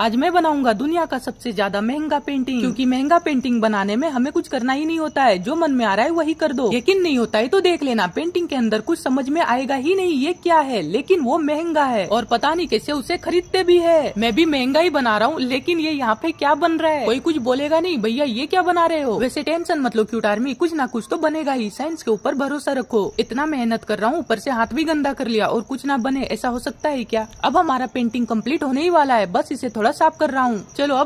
आज मैं बनाऊँगा दुनिया का सबसे ज़्यादा महँगा पेंटिंग क्योंकि महँगा पेंटिंग बनाने में हमें कुछ करना ही नहीं होता है। जो मन में आ रहा है वही कर दो। यकीन नहीं होता है तो देख लेना पेंटिंग के अंदर कुछ समझ में आएगा ही नहीं ये क्या है। लेकिन वो महँगा है और पता नहीं कैसे उसे खरीदते भी है। मैं भी महँगा ही बना रहा हूँ, लेकिन ये यहाँ पे क्या बन रहा है? कोई कुछ बोलेगा नहीं, भैया, ये क्या बना रहे हो? वैसे टेंशन मतलब क्यूट आर्मी कुछ ना कुछ तो बनेगा ही। साइंस के ऊपर भरोसा रखो। इतना मेहनत कर रहा हूँ, ऊपर से हाथ भी गंदा कर लिया और कुछ ना बने, ऐसा हो सकता है क्या? अब हमारा पेंटिंग कंप्लीट होने ही वाला है। बस इसे थोड़ा साफ़ कर रहा हूँ। चलो अब